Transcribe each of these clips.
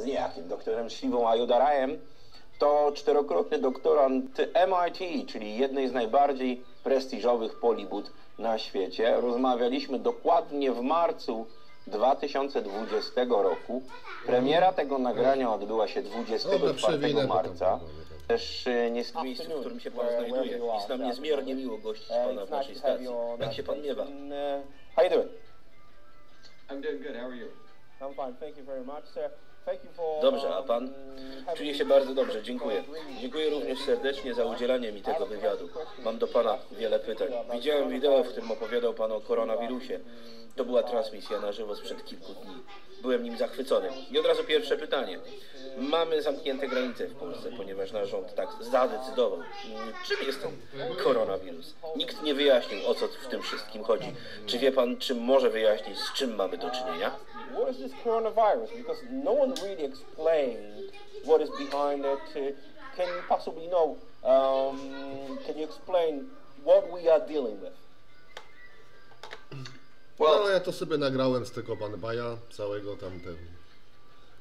z niejakim doktorem Shivą Ayodarajem, to czterokrotny doktorant MIT, czyli jednej z najbardziej prestiżowych polibud na świecie. Rozmawialiśmy dokładnie w marcu 2020 roku. Premiera tego nagrania odbyła się 24 przewinę, bo tam marca. Też e, nie w miejscu, w którym się Pan znajduje. Jest nam niezmiernie miło gościć Pana w naszej stacji. Jak się Pan miewa? How you doing? I'm doing good. How are you? I'm fine, thank you very much, sir. Dobrze, a Pan? Czuję się bardzo dobrze, dziękuję. Dziękuję również serdecznie za udzielenie mi tego wywiadu. Mam do Pana wiele pytań. Widziałem wideo, w którym opowiadał Pan o koronawirusie. To była transmisja na żywo sprzed kilku dni. Byłem nim zachwycony. I od razu pierwsze pytanie. Mamy zamknięte granice w Polsce, ponieważ nasz rząd tak zadecydował. Czym jest ten koronawirus? Nikt nie wyjaśnił, o co w tym wszystkim chodzi. Czy wie Pan, czym może wyjaśnić, z czym mamy do czynienia? What is this coronavirus? Because no one really explained what is behind it. Uh, Can you possibly know? Um, can you explain what we are dealing with? No, Well, ale ja to sobie nagrałem z tego Banbaja, całego tamten.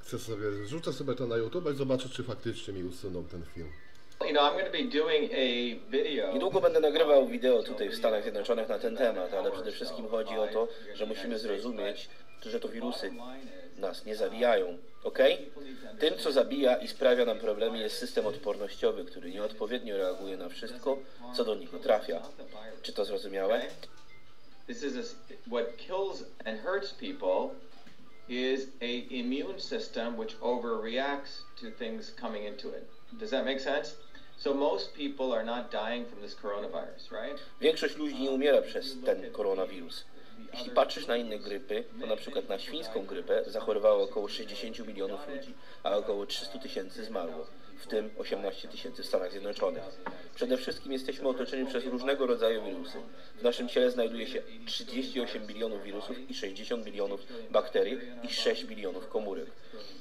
Chcę sobie, rzucę sobie to na YouTube i zobaczę, czy faktycznie mi usuną ten film. you know, I'm going to be doing a video. Niedługo będę nagrywał wideo tutaj w Stanach Zjednoczonych na ten temat, ale przede wszystkim chodzi o to, że musimy zrozumieć, że to wirusy nas nie zabijają, ok? Tym, co zabija i sprawia nam problemy, jest system odpornościowy, który nieodpowiednio reaguje na wszystko, co do niego trafia. Czy to zrozumiałe? This is a what kills and hurts people is a immune system which overreacts to things coming into it. Does that make sense? So most people are not dying from this coronavirus, right? Większość ludzi nie umiera przez ten koronawirus. Jeśli patrzysz na inne grypy, to na przykład na świńską grypę zachorowało około 60 milionów ludzi, a około 300 tysięcy zmarło, w tym 18 tysięcy w Stanach Zjednoczonych. Przede wszystkim jesteśmy otoczeni przez różnego rodzaju wirusy. W naszym ciele znajduje się 38 bilionów wirusów i 60 bilionów bakterii i 6 bilionów komórek.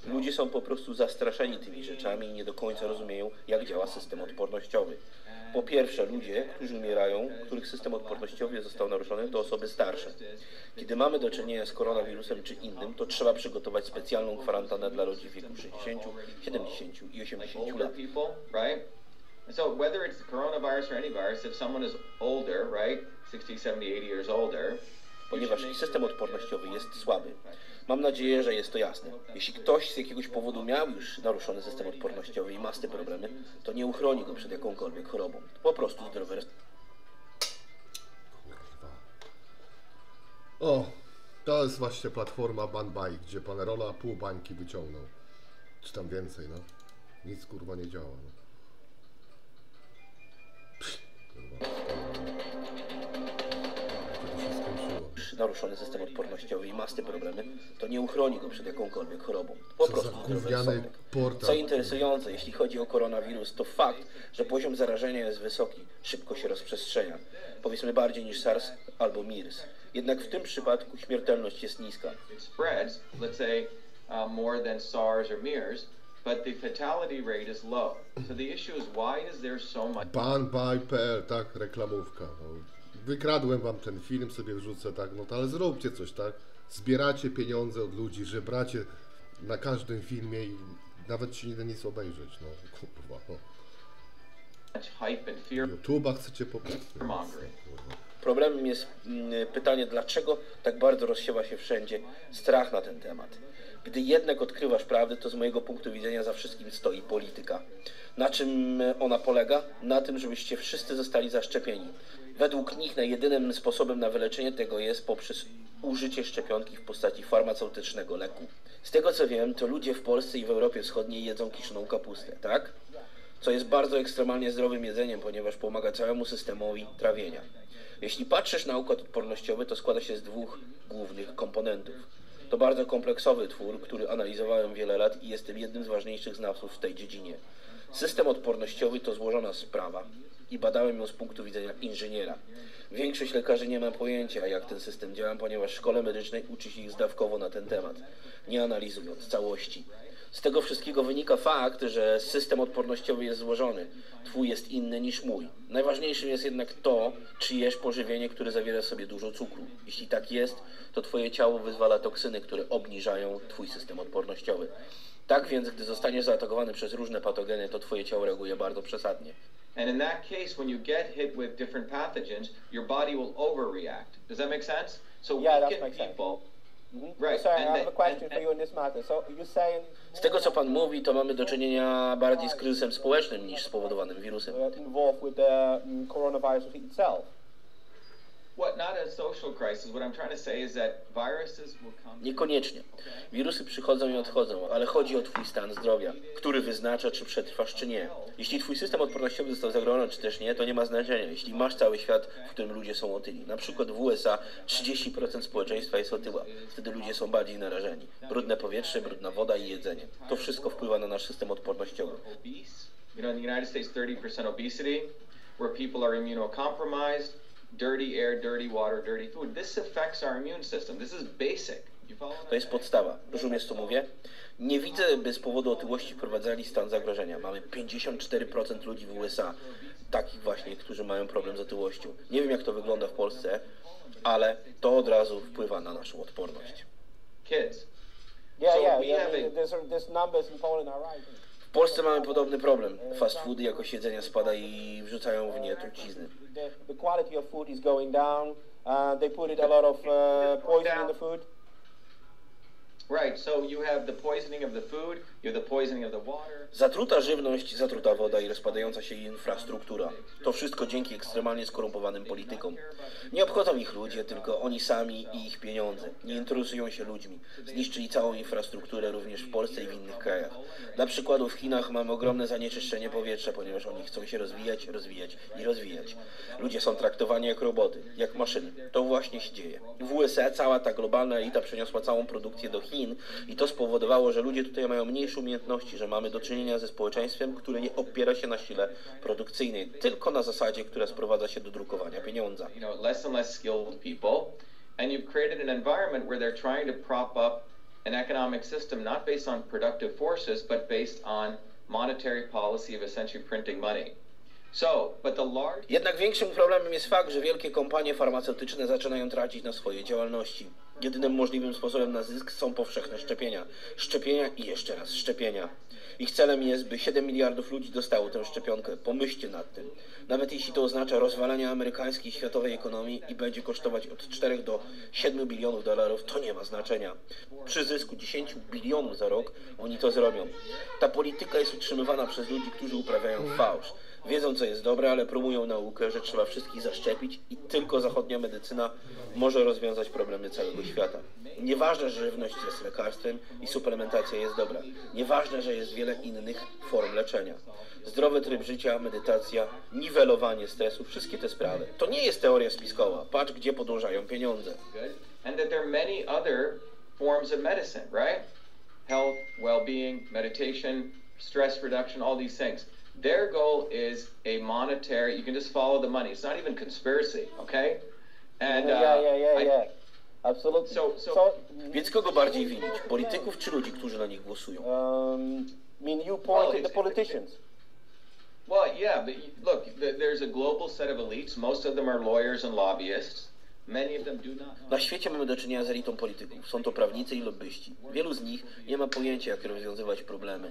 Ludzie są po prostu zastraszeni tymi rzeczami i nie do końca rozumieją, jak działa system odpornościowy. Po pierwsze, ludzie, którzy umierają, których system odpornościowy został naruszony, to osoby starsze. Kiedy mamy do czynienia z koronawirusem czy innym, to trzeba przygotować specjalną kwarantannę dla ludzi w wieku 60, 70 i 80 Older lat. So whether it's the coronavirus or any virus, if someone is older, right, 60, 70, 80 years older, ponieważ system odpornościowy jest słaby. Mam nadzieję, że jest to jasne. Jeśli ktoś z jakiegoś powodu miał już naruszony system odpornościowy i ma z tym problemy, to nie uchroni go przed jakąkolwiek chorobą. Po prostu zdrowy. O, to jest właśnie platforma Banbaj, gdzie pan Rola pół bańki wyciągnął. Czy tam więcej, no. Nic kurwa nie działa, no. Naruszony system odpornościowy i ma z tym problemy, to nie uchroni go przed jakąkolwiek chorobą. Po Co prostu zdrowy. Co interesujące, jeśli chodzi o koronawirus, to fakt, że poziom zarażenia jest wysoki, szybko się rozprzestrzenia. Powiedzmy bardziej niż SARS albo MERS. Jednak w tym przypadku śmiertelność jest niska. spreads, let's say, uh, more than SARS or MERS, but the fatality rate is low. So the issue is why is there so much Banbaj.pl, tak, reklamówka. No. Wykradłem wam ten film, sobie wrzucę, tak, no to ale zróbcie coś, tak. Zbieracie pieniądze od ludzi, żebracie na każdym filmie i nawet ci nie da nic obejrzeć, no kurwa. No. YouTube'a chcecie poprawić. mongering? Problemem jest mm, pytanie, dlaczego tak bardzo rozsiewa się wszędzie strach na ten temat. Gdy jednak odkrywasz prawdę, to z mojego punktu widzenia za wszystkim stoi polityka. Na czym ona polega? Na tym, żebyście wszyscy zostali zaszczepieni. Według nich jedynym sposobem na wyleczenie tego jest poprzez użycie szczepionki w postaci farmaceutycznego leku. Z tego co wiem, to ludzie w Polsce i w Europie Wschodniej jedzą kiszoną kapustę, tak? co jest bardzo ekstremalnie zdrowym jedzeniem, ponieważ pomaga całemu systemowi trawienia. Jeśli patrzysz na układ odpornościowy, to składa się z dwóch głównych komponentów. To bardzo kompleksowy twór, który analizowałem wiele lat i jestem jednym z ważniejszych znawców w tej dziedzinie. System odpornościowy to złożona sprawa i badałem ją z punktu widzenia inżyniera. Większość lekarzy nie ma pojęcia, jak ten system działa, ponieważ w szkole medycznej uczy się ich zdawkowo na ten temat, nie analizując całości. Z tego wszystkiego wynika fakt, że system odpornościowy jest złożony. Twój jest inny niż mój. Najważniejszym jest jednak to, czy jesz pożywienie, które zawiera sobie dużo cukru. Jeśli tak jest, to twoje ciało wyzwala toksyny, które obniżają twój system odpornościowy. Tak więc, gdy zostaniesz zaatakowany przez różne patogeny, to twoje ciało reaguje bardzo przesadnie. And in that case, when you get hit with different pathogens, your body will overreact. Does that make sense? So Yeah, that weakened makes sense. people. Mhm. Right, Sorry, and I have the- a question and- for you on this matter. So you're saying Z tego, co Pan mówi, to mamy do czynienia bardziej z kryzysem społecznym niż spowodowanym wirusem. involved with the um, coronavirus itself? Niekoniecznie. Wirusy przychodzą i odchodzą, ale chodzi o Twój stan zdrowia, który wyznacza, czy przetrwasz, czy nie. Jeśli Twój system odpornościowy został zagrożony, czy też nie, to nie ma znaczenia. Jeśli masz cały świat, w którym ludzie są otyli. Na przykład w USA 30% społeczeństwa jest otyła. Wtedy ludzie są bardziej narażeni. Brudne powietrze, brudna woda i jedzenie. To wszystko wpływa na nasz system odpornościowy. You know, in the United States, 30% obesity, where people are immunocompromised, dirty air, dirty water, dirty food. This affects our immune system. This is basic. You follow what To jest podstawa. Rozumiesz, co mówię? Nie widzę, by z powodu otyłości wprowadzali stan zagrożenia. Mamy 54% ludzi w USA, takich właśnie, którzy mają problem z otyłością. Nie wiem, jak to wygląda w Polsce, ale to od razu wpływa na naszą odporność. Kids. Yeah, yeah, yeah. there's, there's numbers in Poland are rising. W Polsce mamy podobny problem. Fast foody jakość jedzenia spada i wrzucają w nie trucizny. The, the quality of food is going down. Uh, they put it a lot of uh, poison in the food. Right, so you have the poisoning of the food, Zatruta żywność, zatruta woda i rozpadająca się infrastruktura. To wszystko dzięki ekstremalnie skorumpowanym politykom. Nie obchodzą ich ludzie, tylko oni sami i ich pieniądze. Nie interesują się ludźmi. Zniszczyli całą infrastrukturę również w Polsce i w innych krajach. Dla przykładu w Chinach mamy ogromne zanieczyszczenie powietrza, ponieważ oni chcą się rozwijać, rozwijać i rozwijać. Ludzie są traktowani jak roboty, jak maszyny. To właśnie się dzieje. W USA cała ta globalna elita przeniosła całą produkcję do Chin i to spowodowało, że ludzie tutaj mają mniejsze umiejętności, że mamy do czynienia ze społeczeństwem, które nie opiera się na sile produkcyjnej, tylko na zasadzie, która sprowadza się do drukowania pieniądza. and you've created an environment where they're trying to prop up an economic system not based on productive forces, but based on monetary policy of essentially printing money. Jednak większym problemem jest fakt, że wielkie kompanie farmaceutyczne zaczynają tracić na swojej działalności. Jedynym możliwym sposobem na zysk są powszechne szczepienia. Szczepienia i jeszcze raz szczepienia. Ich celem jest, by 7 miliardów ludzi dostało tę szczepionkę. Pomyślcie nad tym. Nawet jeśli to oznacza rozwalenie amerykańskiej światowej ekonomii i będzie kosztować od 4 do 7 bilionów dolarów, to nie ma znaczenia. Przy zysku 10 bilionów za rok oni to zrobią. Ta polityka jest utrzymywana przez ludzi, którzy uprawiają fałsz. Wiedzą, co jest dobre, ale promują naukę, że trzeba wszystkich zaszczepić i tylko zachodnia medycyna może rozwiązać problemy całego świata. Nieważne, że żywność jest lekarstwem i suplementacja jest dobra. Nieważne, że jest wiele innych form leczenia. Zdrowy tryb życia, medytacja, niwelowanie stresu, wszystkie te sprawy. To nie jest teoria spiskowa. Patrz, gdzie podążają pieniądze. and right? Health, well-being, meditation, stress reduction, all these things. Their goal is a monetary. You can just follow the money. It's not even conspiracy, okay? And uh, yeah, yeah, yeah, I- yeah. Absolutely. So- so- so Więc kogo bardziej winić? Polityków czy ludzi, którzy na nich głosują? um, I mean, you point at the politicians. Well, yeah, but look, there's a global set of elites. Most of them are lawyers and lobbyists. Many of them do not. Na świecie mamy do czynienia z elitą polityków. Są to prawnicy i lobbyści. Wielu z nich nie ma pojęcia, jak rozwiązywać problemy.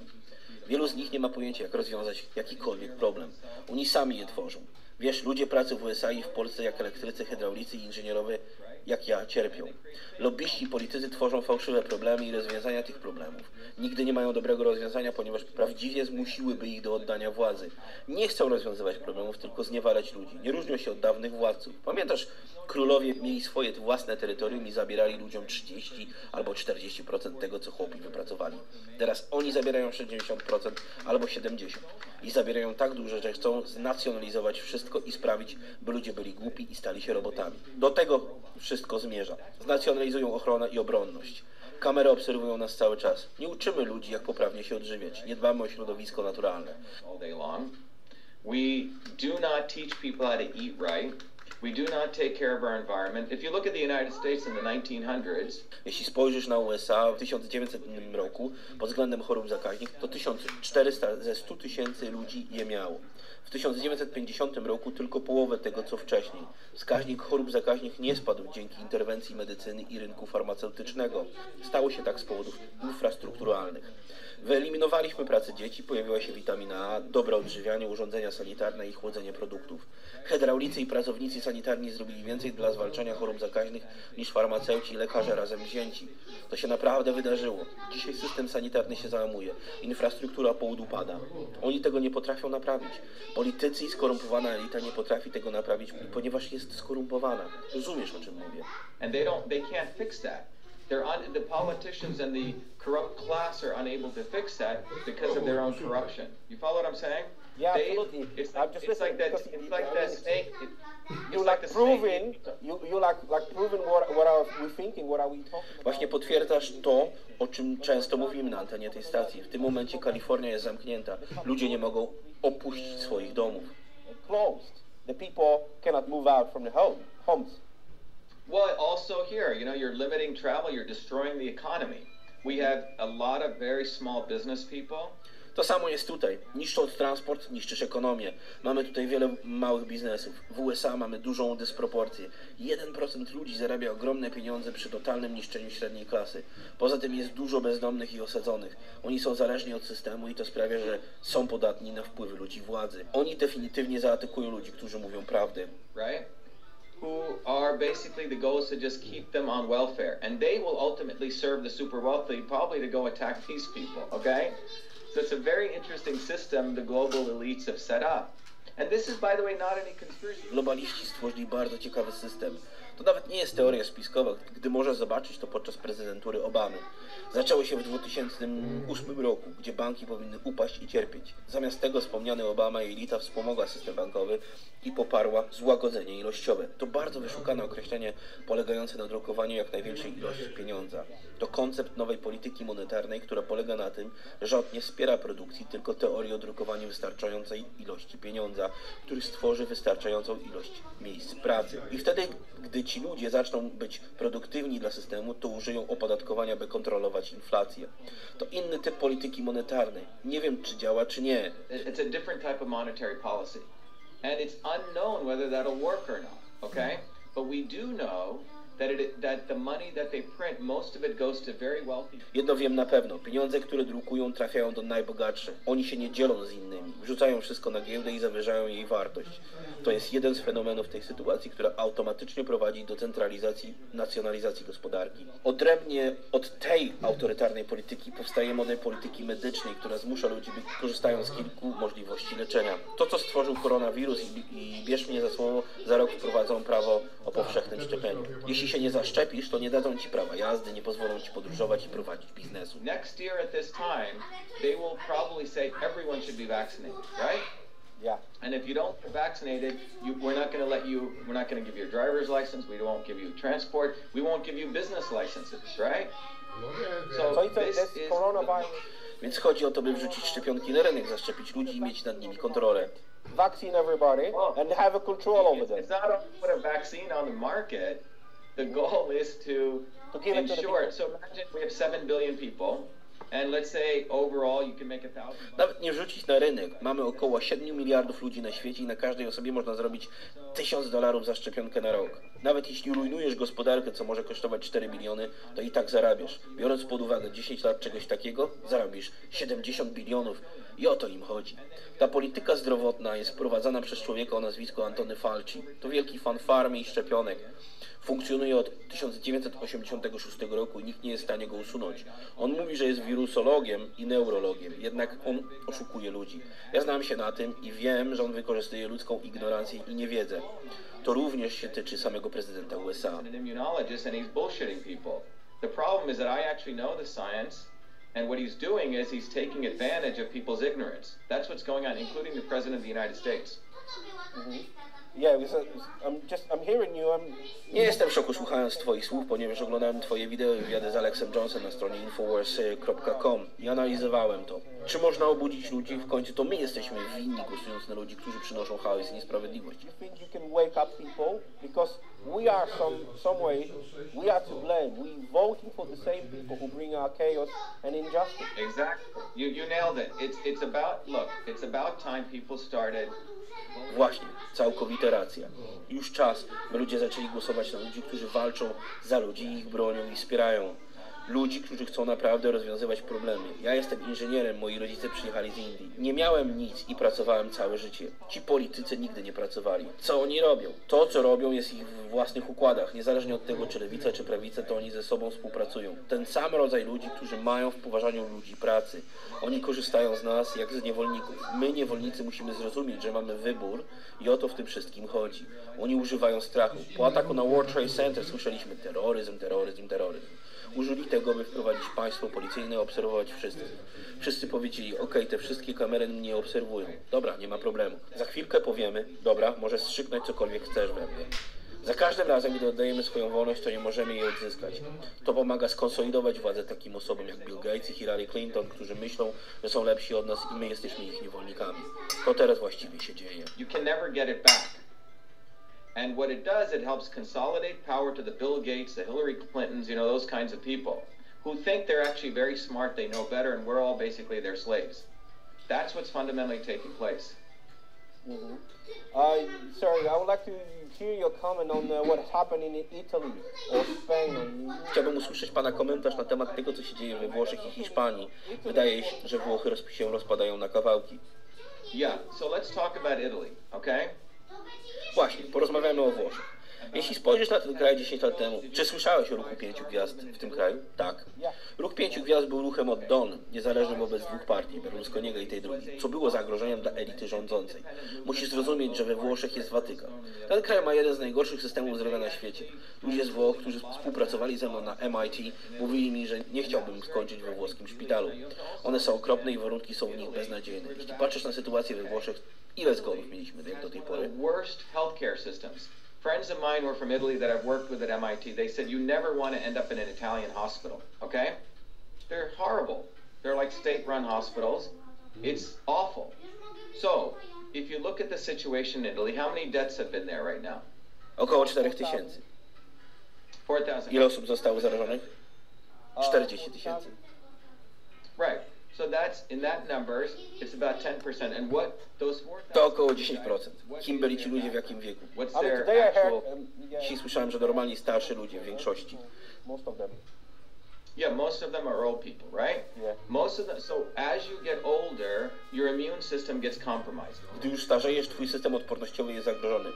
Wielu z nich nie ma pojęcia, jak rozwiązać jakikolwiek problem. Oni sami je tworzą. Wiesz, ludzie pracy w USA i w Polsce, jak elektrycy, hydraulicy i inżynierowie, jak ja, cierpią. Lobbyści i politycy tworzą fałszywe problemy i rozwiązania tych problemów. Nigdy nie mają dobrego rozwiązania, ponieważ prawdziwie zmusiłyby ich do oddania władzy. Nie chcą rozwiązywać problemów, tylko zniewalać ludzi. Nie różnią się od dawnych władców. Pamiętasz, królowie mieli swoje własne terytorium i zabierali ludziom 30 albo 40% tego, co chłopi wypracowali. Teraz oni zabierają 60% albo 70% i zabierają tak dużo, że chcą znacjonalizować wszystko i sprawić, by ludzie byli głupi i stali się robotami. Do tego wszystko zmierza. Znacjonalizują ochronę i obronność. Kamery obserwują nas cały czas. Nie uczymy ludzi, jak poprawnie się odżywiać. Nie dbamy o środowisko naturalne. all day long. We do not teach people how to eat right. We do not take care of our environment. If you look at the United States in the 1900s, Jeśli spojrzysz na USA w 1900 roku pod względem chorób zakaźnych, to 1400 ze 100 tysięcy ludzi je miało. W 1950 roku tylko połowę tego, co wcześniej. Wskaźnik chorób zakaźnych nie spadł dzięki interwencji medycyny i rynku farmaceutycznego. Stało się tak z powodów infrastrukturalnych. Wyeliminowaliśmy pracę dzieci, pojawiła się witamina A, dobre odżywianie, urządzenia sanitarne i chłodzenie produktów. Hydraulicy i pracownicy sanitarni zrobili więcej dla zwalczania chorób zakaźnych niż farmaceuci i lekarze razem wzięci. To się naprawdę wydarzyło. Dzisiaj system sanitarny się załamuje, infrastruktura połudupada. Oni tego nie potrafią naprawić. Politycy i skorumpowana elita nie potrafi tego naprawić, ponieważ jest skorumpowana. Rozumiesz, o czym mówię? and they don't, they can't fix that. They're un, the politicians and the corrupt class are unable to fix that because of their own corruption. You follow what I'm saying? Yeah, They- absolutely. It's I'm like, just it's like that. It's it- like that mean, snake. It, You it's like the proving, you, you like like proving what what are we thinking, what are we talking about? Właśnie potwierdzasz to, o czym często mówimy na antenie tej stacji. W tym momencie Kalifornia jest zamknięta. Ludzie nie mogą opuścić swoich domów. closed. The people cannot move out from the home homes. Well, also here, you know, you're limiting travel. You're destroying the economy. We have a lot of very small business people. To samo jest tutaj. Niszcząc transport, niszczysz ekonomię. Mamy tutaj wiele małych biznesów. W USA mamy dużą dysproporcję. 1% ludzi zarabia ogromne pieniądze przy totalnym niszczeniu średniej klasy. Poza tym jest dużo bezdomnych i osadzonych. Oni są zależni od systemu i to sprawia, że są podatni na wpływy ludzi władzy. Oni definitywnie zaatakują ludzi, którzy mówią prawdę. right? Who are basically the goal is to just keep them on welfare, and they will ultimately serve the super wealthy, probably to go attack these people. Okay, so it's a very interesting system the global elites have set up, and this is, by the way, not any conspiracy. Globaliści stworzyli bardzo ciekawy system. To nawet nie jest teoria spiskowa, gdy możesz zobaczyć to podczas prezydentury Obamy. Zaczęło się w 2008 roku, gdzie banki powinny upaść i cierpieć. Zamiast tego wspomniany Obama i elita wspomogła system bankowy i poparła złagodzenie ilościowe. To bardzo wyszukane określenie polegające na drukowaniu jak największej ilości pieniądza. To koncept nowej polityki monetarnej, która polega na tym, że rząd nie wspiera produkcji, tylko teorii o drukowaniu wystarczającej ilości pieniądza, który stworzy wystarczającą ilość miejsc pracy. I wtedy, gdy ci ludzie zaczną być produktywni dla systemu, to użyją opodatkowania, by kontrolować inflację. To inny typ polityki monetarnej. Nie wiem, czy działa, czy nie. It's a different type of monetary policy, and it's unknown whether that'll work or not. Okay, but we do know. Jedno wiem na pewno, pieniądze, które drukują, trafiają do najbogatszych. Oni się nie dzielą z innymi, wrzucają wszystko na giełdę i zawyżają jej wartość. To jest jeden z fenomenów tej sytuacji, która automatycznie prowadzi do centralizacji, nacjonalizacji gospodarki. Odrębnie od tej autorytarnej polityki powstaje model polityki medycznej, która zmusza ludzi, by korzystają z kilku możliwości leczenia. To, co stworzył koronawirus i, i bierz mnie za słowo, za rok wprowadzą prawo o powszechnym szczepieniu. Jeśli się nie zaszczepisz, to nie dadzą ci prawa jazdy, nie pozwolą ci podróżować i prowadzić biznesu. Next year at this time, they will probably say everyone should be vaccinated, right? Yeah. And if you don't get vaccinated, you, we're not going to let you. We're not going to give you a driver's license. We won't give you transport. We won't give you business licenses, right? No So So it's a, this this is coronavirus Więc chodzi o to, by wrzucić szczepionki na rynek, zaszczepić ludzi i mieć nad nimi kontrolę. vaccine everybody oh. and have a control over them. it's not only put a vaccine on the market. The goal is to, To give it to the ensure. people. So imagine we have seven billion people, Nawet nie wrzucić na rynek. Mamy około 7 miliardów ludzi na świecie i na każdej osobie można zarobić 1000 dolarów za szczepionkę na rok. Nawet jeśli rujnujesz gospodarkę, co może kosztować 4 miliony, to i tak zarabiasz. Biorąc pod uwagę 10 lat czegoś takiego, zarobisz 70 bilionów. I o to im chodzi. Ta polityka zdrowotna jest prowadzona przez człowieka o nazwisku Antony Falci. To wielki fan farmy i szczepionek. Funkcjonuje od 1986 roku i nikt nie jest w stanie go usunąć. On mówi, że jest wirusologiem i neurologiem, jednak on oszukuje ludzi. Ja znam się na tym i wiem, że on wykorzystuje ludzką ignorancję i niewiedzę. To również się tyczy samego prezydenta USA. problem and what he's doing is he's taking advantage of people's ignorance. That's what's going on, including the President of the United States. Yeah, mm-hmm. because I- I'm just I'm hearing you. I'm Nie jestem w szoku słuchając Twoich słów, ponieważ oglądałem Twoje wideo i wywiady z Alexem Johnson na stronie infowars.com i analizowałem to. Czy można obudzić ludzi? W końcu to my jesteśmy winni głosując na ludzi, którzy przynoszą chaos i niesprawiedliwość. you think you can wake up people because we are some some way we are to blame. We voting for the same people who bring our chaos and injustice. Exactly. You, you nailed it. It's, it's about, look, it's about time people started Właśnie, całkowita racja. Już czas, by ludzie zaczęli głosować na ludzi, którzy walczą za ludzi, ich bronią i wspierają. Ludzi, którzy chcą naprawdę rozwiązywać problemy. Ja jestem inżynierem, moi rodzice przyjechali z Indii. Nie miałem nic i pracowałem całe życie. Ci politycy nigdy nie pracowali. Co oni robią? To, co robią, jest ich w własnych układach. Niezależnie od tego, czy lewica, czy prawica, to oni ze sobą współpracują. Ten sam rodzaj ludzi, którzy mają w poważaniu ludzi pracy. Oni korzystają z nas jak z niewolników. My, niewolnicy, musimy zrozumieć, że mamy wybór i o to w tym wszystkim chodzi. Oni używają strachu. Po ataku na World Trade Center słyszeliśmy terroryzm, terroryzm, terroryzm. Użyli tego, by wprowadzić państwo policyjne, obserwować wszystkich. Wszyscy powiedzieli, ok, te wszystkie kamery mnie obserwują. Dobra, nie ma problemu. Za chwilkę powiemy, dobra, możesz strzyknąć cokolwiek chcesz we mnie. Za każdym razem, gdy oddajemy swoją wolność, to nie możemy jej odzyskać. To pomaga skonsolidować władzę takim osobom jak Bill Gates i Hillary Clinton, którzy myślą, że są lepsi od nas i my jesteśmy ich niewolnikami. To teraz właściwie się dzieje. you can never get it back. And what it does, it helps consolidate power to the Bill Gates, the Hillary Clintons, you know, those kinds of people who think they're actually very smart, they know better, and we're all basically their slaves. That's what's fundamentally taking place. Uh, sir, I would like to hear your comment on uh, what happened in Italy or Spain. Chciałbym usłyszeć Pana komentarz na temat tego, co się dzieje we Włoszech i Hiszpanii. Wydaje się, że Włochy rozp- się rozpadają na kawałki. Yeah, so let's talk about Italy, okay? Właśnie, porozmawiamy o Włoszech. Jeśli spojrzysz na ten kraj 10 lat temu, czy słyszałeś o ruchu pięciu gwiazd w tym kraju? Tak. Ruch pięciu gwiazd był ruchem od Don, niezależnym wobec dwóch partii, Berlusconiego i tej drugiej, co było zagrożeniem dla elity rządzącej. Musisz zrozumieć, że we Włoszech jest Watykan. Ten kraj ma jeden z najgorszych systemów zdrowia na świecie. Ludzie z Włoch, którzy współpracowali ze mną na MIT, mówili mi, że nie chciałbym skończyć we włoskim szpitalu. One są okropne i warunki są w nich beznadziejne. Jeśli patrzysz na sytuację we Włoszech, ile zgonów mieliśmy do tej pory? Worst healthcare systems. Friends of mine were from Italy that I've worked with at MIT. They said you never want to end up in an Italian hospital, okay? They're horrible. They're like state-run hospitals. Mm-hmm. It's awful. So, if you look at the situation in Italy, how many deaths have been there right now? Około 4 tysięcy. 4,000. Ile osób zostało zarażonych? Uh, 40 tysięcy. Right. So that's, in that numbers, it's about 10%. And what those 4,000... To około 10%. Kim byli ci ludzie w jakim wieku? Yeah, Dzisiaj słyszałem, że normalni starsi ludzie w większości. most of them. Yeah, most of them are old people, right? Yeah. Most of them. So as you get older, your immune system gets compromised. Gdy już starzejesz, twój system odpornościowy jest zagrożony.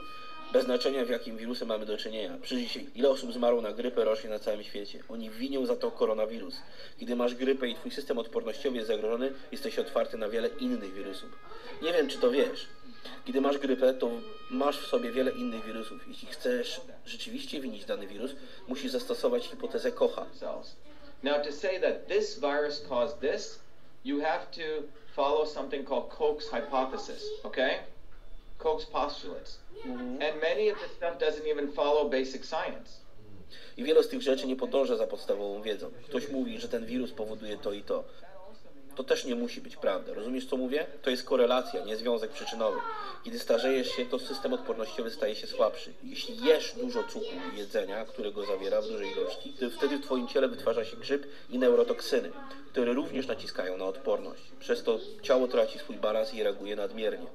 Bez znaczenia, w jakim wirusem mamy do czynienia. Przyjrzyj się, ile osób zmarło na grypę rocznie na całym świecie. Oni winią za to koronawirus. Kiedy masz grypę i twój system odpornościowy jest zagrożony, jesteś otwarty na wiele innych wirusów. Nie wiem, czy to wiesz. Kiedy masz grypę, to masz w sobie wiele innych wirusów. Jeśli chcesz rzeczywiście winić dany wirus, musisz zastosować hipotezę Kocha. Now, to say that this virus caused this, you have to follow something called Koch's hypothesis. Okay? Koch's postulates. And many of this stuff doesn't even follow basic science. I wiele z tych rzeczy nie podąża za podstawową wiedzą. Ktoś mówi, że ten wirus powoduje to i to. To też nie musi być prawda. Rozumiesz, co mówię? To jest korelacja, nie związek przyczynowy. Kiedy starzejesz się, to system odpornościowy staje się słabszy. Jeśli jesz dużo cukru jedzenia, którego zawiera w dużej ilości, to wtedy w twoim ciele wytwarza się grzyb i neurotoksyny, które również naciskają na odporność. Przez to ciało traci swój balans i reaguje nadmiernie.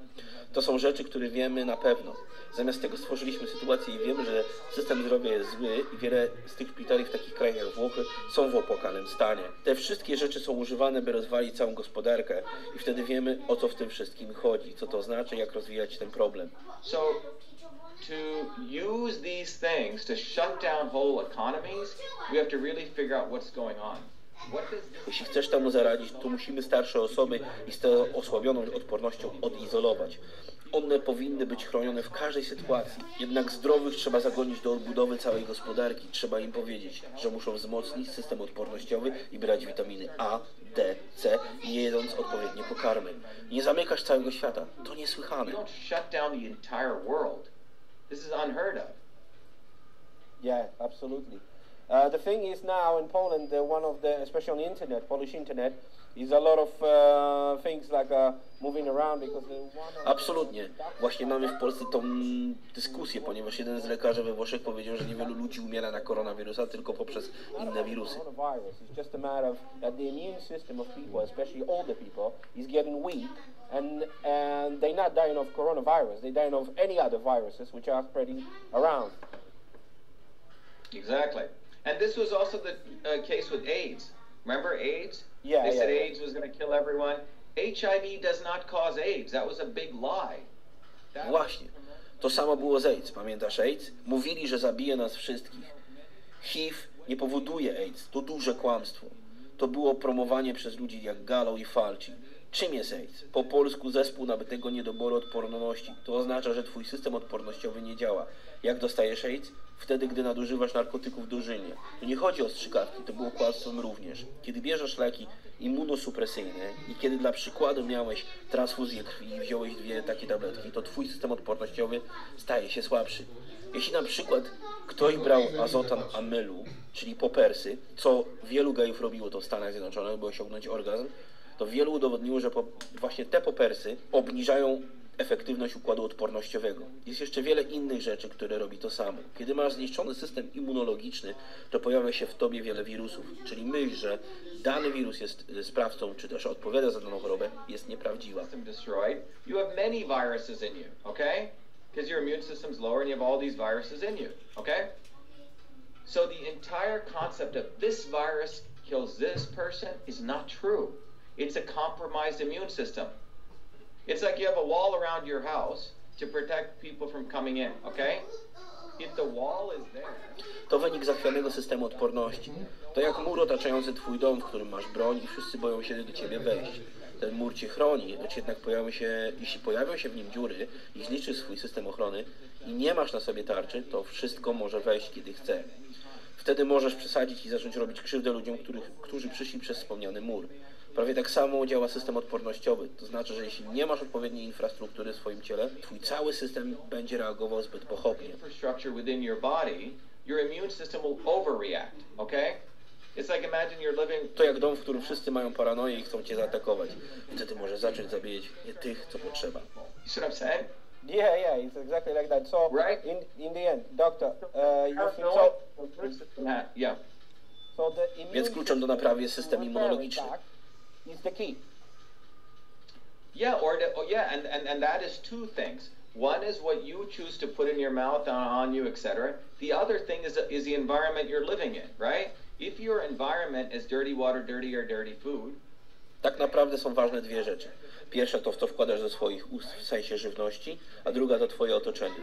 To są rzeczy, które wiemy na pewno. Zamiast tego stworzyliśmy sytuację i wiemy, że system zdrowia jest zły i wiele z tych szpitali w takich krajach jak Włochy są w opłakanym stanie. Te wszystkie rzeczy są używane, by rozwalić całą gospodarkę i wtedy wiemy, o co w tym wszystkim chodzi, co to znaczy, jak rozwijać ten problem. So, to use these things to shut down whole economies, we have to really figure out what's going on. Jeśli chcesz temu zaradzić, to musimy starsze osoby i z tą osłabioną odpornością odizolować. One powinny być chronione w każdej sytuacji. Jednak zdrowych trzeba zagonić do odbudowy całej gospodarki. Trzeba im powiedzieć, że muszą wzmocnić system odpornościowy i brać witaminy A, D, C, jedząc odpowiednie pokarmy. Nie zamykasz całego świata. To niesłychane. This is unheard of. Yeah, absolutely. Uh, the thing is now in Poland, uh, one of the, especially on the internet, Polish internet, is a lot of uh, things like uh, moving around because the one of Absolutnie. Właśnie mamy w Polsce tą dyskusję, ponieważ jeden z lekarzy we Włoszech powiedział, że niewielu ludzi umiera na koronawirusa tylko poprzez inne wirusy. coronavirus. It's just a matter of that the immune system of people, especially older people, is getting weak, and and they're not dying of coronavirus. They're dying of any other viruses which are spreading around. Exactly. And this was also the uh, case with AIDS. Remember AIDS? Yeah, They yeah, said yeah. AIDS was going to kill everyone. HIV does not cause AIDS. That was a big lie. That Właśnie. To samo było z AIDS. Pamiętasz AIDS? Mówili, że zabije nas wszystkich. HIV nie powoduje AIDS. To duże kłamstwo. To było promowanie przez ludzi jak Gallo i Falci. Czym jest AIDS? Po polsku zespół nabytego niedoboru odporności. To oznacza, że twój system odpornościowy nie działa. Jak dostajesz AIDS? Wtedy, gdy nadużywasz narkotyków dożylnie. Tu nie chodzi o strzykawki, to było kłamstwem również. Kiedy bierzesz leki immunosupresyjne i kiedy dla przykładu miałeś transfuzję krwi i wziąłeś dwie takie tabletki, to twój system odpornościowy staje się słabszy. Jeśli na przykład ktoś brał azotan amylu, czyli popersy, co wielu gejów robiło to w Stanach Zjednoczonych, by osiągnąć orgazm, to wielu udowodniło, że po, właśnie te popersy obniżają efektywność układu odpornościowego. Jest jeszcze wiele innych rzeczy, które robi to samo. Kiedy masz zniszczony system immunologiczny, to pojawia się w tobie wiele wirusów. Czyli myśl, że dany wirus jest y, sprawcą, czy też odpowiada za daną chorobę, jest nieprawdziwa. Because your immune system's lower and you have all these viruses in you, okay? So the entire concept of this virus kills this person is not true. It's a compromised immune system. It's like you have a wall around your house to protect people from coming in, okay? If the wall is there, To wynik zachwianego systemu odporności. To jak mur otaczający twój dom, w którym masz broń i wszyscy boją się do ciebie wejść. Ten mur cię chroni, lecz jednak pojawią się, jeśli pojawią się w nim dziury i zniszczysz swój system ochrony i nie masz na sobie tarczy, to wszystko może wejść kiedy chce. Wtedy możesz przesadzić i zacząć robić krzywdę ludziom, których, którzy przyszli przez wspomniany mur. Prawie tak samo działa system odpornościowy. To znaczy, że jeśli nie masz odpowiedniej infrastruktury w swoim ciele, twój cały system będzie reagował zbyt pochopnie. To jak dom, w którym wszyscy mają paranoję i chcą cię zaatakować. Wtedy może zacząć zabijać nie tych, co potrzeba. Yeah, yeah, it's exactly like that. So Right. in in the end, doctor, uh, you so? Yeah, yeah. So the immune Więc kluczem do naprawy jest system immunologiczny. Is the key. Yeah, or the, oh, yeah, and, and, and that is two things. One is what you choose to put in your mouth, on, on you, etc. The other thing is, is the environment you're living in, right? If your environment is dirty water, dirty or dirty food, Tak naprawdę są ważne dwie rzeczy. Pierwsza to w co wkładasz do swoich ust w sensie żywności, a druga to twoje otoczenie.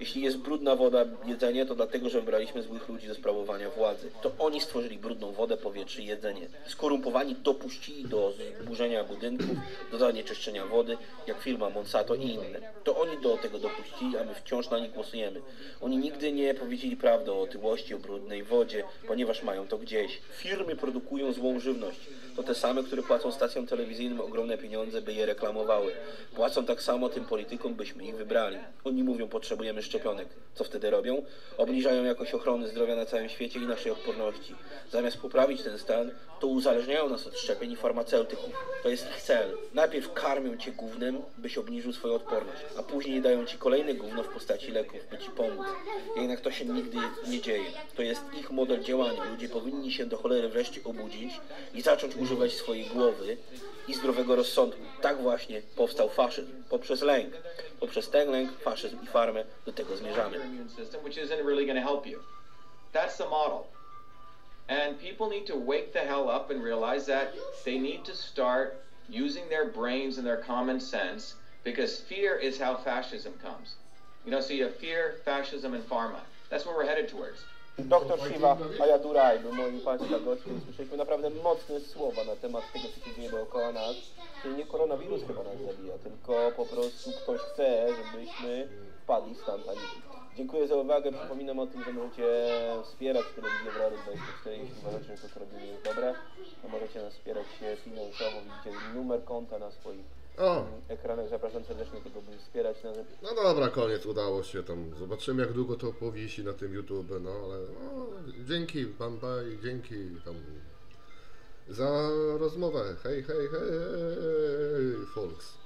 Jeśli jest brudna woda, jedzenie, to dlatego, że wybraliśmy złych ludzi do sprawowania władzy. To oni stworzyli brudną wodę, powietrze jedzenie. Skorumpowani dopuścili do zburzenia budynków, do zanieczyszczenia wody, jak firma Monsanto i inne. To oni do tego dopuścili, a my wciąż na nich głosujemy. Oni nigdy nie powiedzieli prawdy o otyłości, o brudnej wodzie, ponieważ mają to gdzieś. Firmy produkują złą żywność. To te same, które płacą stacjom telewizyjnym ogromne pieniądze, by je reklamowały. Płacą tak samo tym politykom, byśmy ich wybrali. Oni mówią, potrzebujemy szczepionek. Co wtedy robią? Obniżają jakość ochrony zdrowia na całym świecie i naszej odporności. Zamiast poprawić ten stan, to uzależniają nas od szczepień i farmaceutyków. To jest ich cel. Najpierw karmią cię gównem, byś obniżył swoją odporność, a później dają ci kolejne gówno w postaci leków, by ci pomóc. Jednak to się nigdy nie dzieje. To jest ich model działania. Ludzie powinni się do cholery wreszcie obudzić i zacząć używać swojej głowy i zdrowego rozsądku. Tak właśnie powstał faszyzm. Poprzez lęk. Poprzez ten lęk, faszyzm i farmę do tego zmierzamy. That's the model. And people need to wake the hell up and realize that they need to start using their brains and their common sense because fear is how fascism comes. You know, so you have fear, fascism, and pharma. That's what we're headed towards. Dr Shiva Ayadurai był moim Państwa gościem. Słyszeliśmy naprawdę mocne słowa na temat tego, co się dzieje dookoła nas. Czyli nie koronawirus chyba nas zabija, tylko po prostu ktoś chce, żebyśmy wpadli w stan paniki. Dziękuję za uwagę. Przypominam o tym, że możecie wspierać telewizję Wrary 24, jeśli uważacie, że to, robimy jest dobre. To możecie nas wspierać finansowo. Widzicie numer konta na swoich O. Zapraszam serdecznie, tego by wspierać na no dobra, koniec, udało się tam. Zobaczymy jak długo to powisi na tym YouTube, no ale no, dzięki Bambaj, dzięki tam za rozmowę. Hej, hej, hej, folks.